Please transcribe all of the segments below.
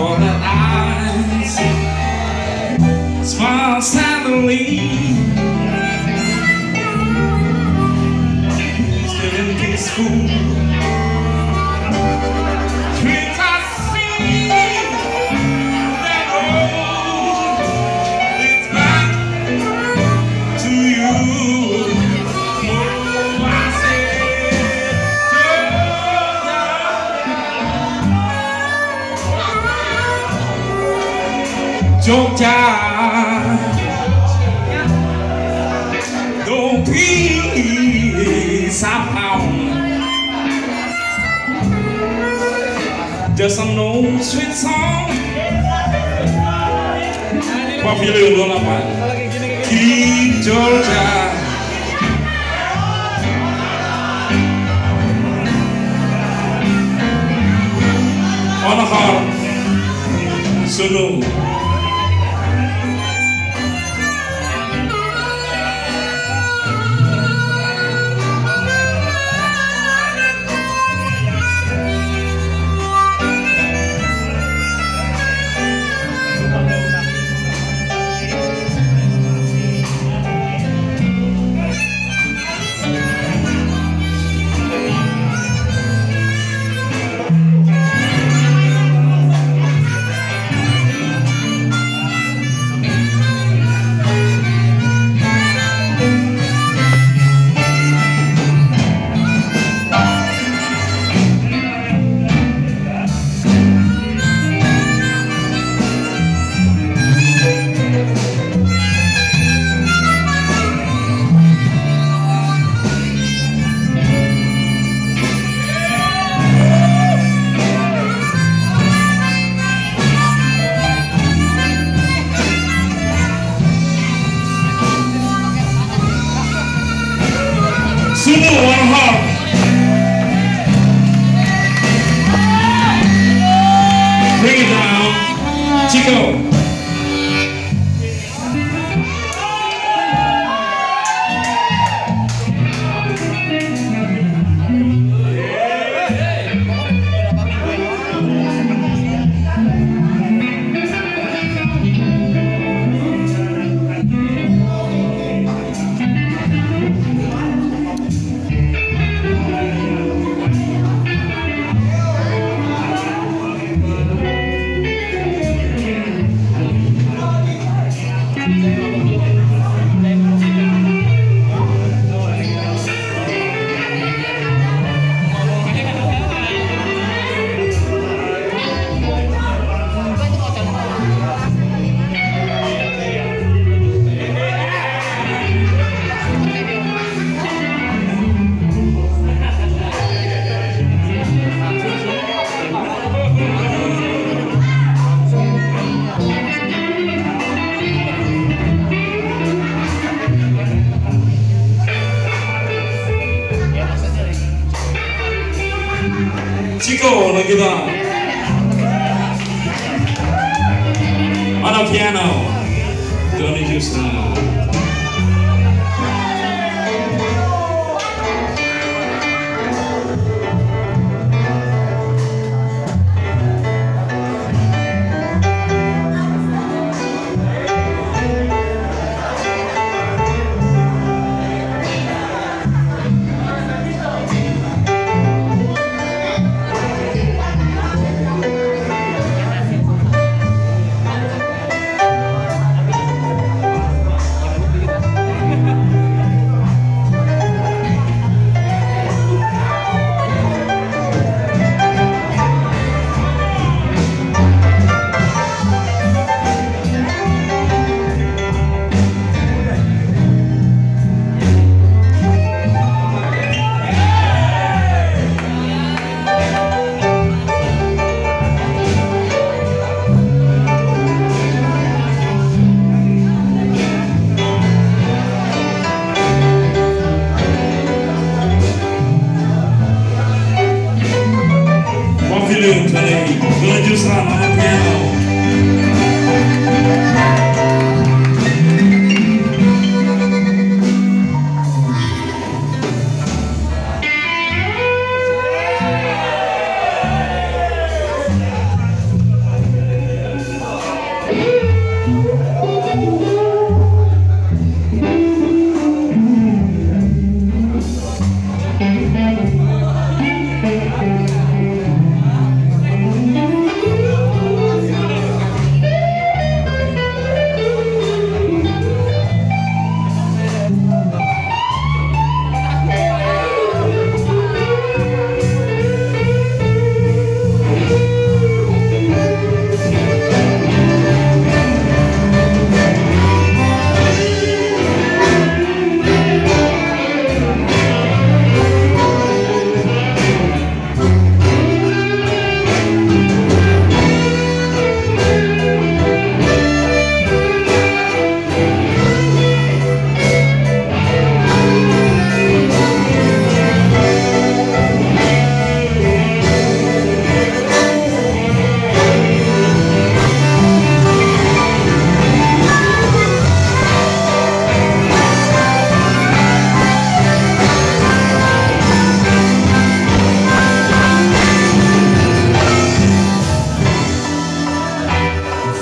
for that eyes smile sadly. Still in peaceful. Georgia. No peace I found. Just some old sweet song. Popular doon apa? Keep Georgia. On a heart, so. digam Chico. On the guitar. Piano, Tony Houston.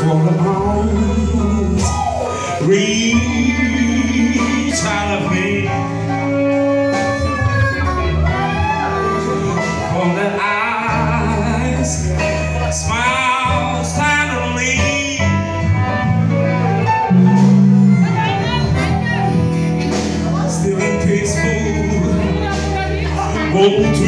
from the bones reach out of me. From the eyes smiles tenderly still in peaceful go to